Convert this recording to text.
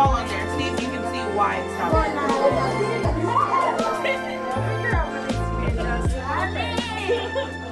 fall on there. See if you can see why it's not.